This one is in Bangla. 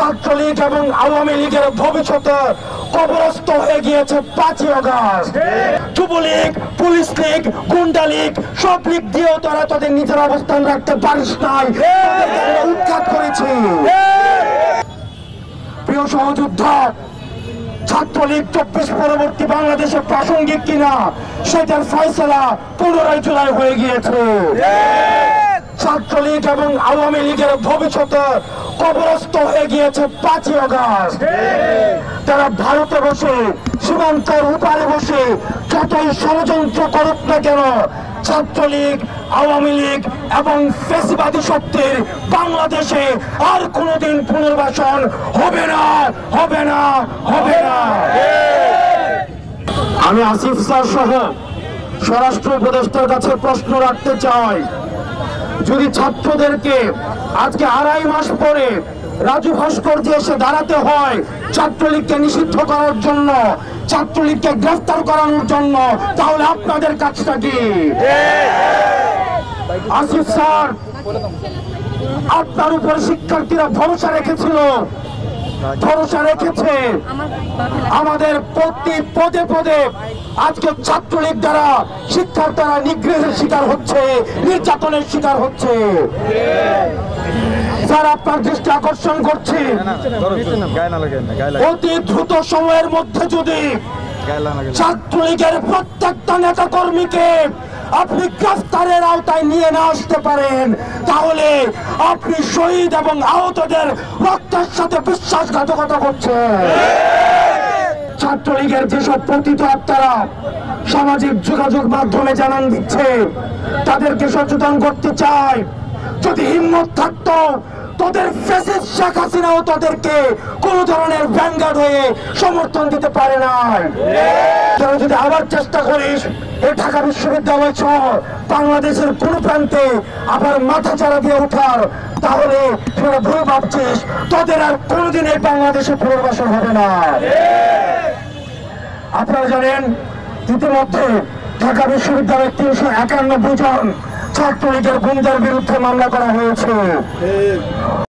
ছাত্রলীগ এবং আওয়ামী লীগের ভবিষ্যতে কবরস্থ হয়ে গিয়েছে পাঁচই অগাস্ট। যুবলীগ, পুলিশ লীগ, গুন্ডা লীগ, সব লীগ দিয়েও তারা তাদের নিজের অবস্থান রাখতে পারিস নাই। উৎখাত করেছি। প্রিয় সহযোদ্ধা, ছাত্রলীগ চব্বিশ পরবর্তী বাংলাদেশে প্রাসঙ্গিক কিনা, সেটার ফয়সলা পনেরোই জুলাই হয়ে গিয়েছে। ছাত্রলীগ এবং আওয়ামী লীগের ভবিষ্যতে কবরস্থ হয়ে গিয়েছে পাঁচই অগাস্ট তারা ভারতে বসে সীমান্তের উপারে বসে যতই ষড়যন্ত্র করুক না কেন, ছাত্রলীগ, আওয়ামী লীগ এবং ফেসিবাদী শক্তির বাংলাদেশে আর কোনোদিন পুনর্বাসন হবে না হবে না হবে না। আমি আসিফ স্যার সহ স্বরাষ্ট্র উপদেষ্টার কাছে প্রশ্ন রাখতে চাই। যদি ছাত্রদেরকে আজকে আড়াই মাস পরে রাজু ভাস্কর্য এসে দাঁড়াতে হয়, ছাত্রলীগকে নিষিদ্ধ করার জন্য, ছাত্রলীগকে গ্রেফতার করানোর জন্য, তাহলে আপনাদের কাজটা কি? আসিফ স্যার, আপনার উপর শিক্ষার্থীরা ভরসা রেখেছিল। ভরসা রেখেছে। আমাদের প্রতি পদে পদে আজকে ছাত্রলীগ দ্বারা শিক্ষার দ্বারা নিগ্রহের শিকার হচ্ছে নির্যাতনের শিকার হচ্ছে। স্যার আপনার দৃষ্টি আকর্ষণ করছে। অতি দ্রুত সময়ের মধ্যে যদি ছাত্রলীগের প্রত্যেকটা নেতা কর্মীকে আপনি গ্রেফতারের আওতায় নিয়ে না আসতে পারেন। তাহলে আপনি শহীদ এবং আহতদের রক্তের সাথে বিশ্বাসঘাতকতা করছেন ছাত্রলীগের যেসব পতিত আত্মারা সামাজিক যোগাযোগ মাধ্যমে জানান দিচ্ছে, তাদেরকে সচেতন করতে চাই যদি হিম্মত থাকতো, তোদের ফেসিস শেখ হাসিনাও তোদেরকে কোন ধরনের ব্যাঙ্গার হয়ে সমর্থন দিতে পারে নাই। তোরা যদি আবার চেষ্টা করিস, এই ঢাকা বিশ্ববিদ্যালয় সহ বাংলাদেশের কোন প্রান্তে আবার মাথা চারা দিয়ে ওঠার তাহলে তোরা ভুল ভাবছিস, তোদের আর কোনোদিন এই বাংলাদেশে পুনর্বাসন হবে না। আপনারা জানেন, ইতিমধ্যে ঢাকা বিশ্ববিদ্যালয়ের তিনশো একানব্বই জন ছাত্রলীগের গুন্ডার বিরুদ্ধে মামলা করা হয়েছে।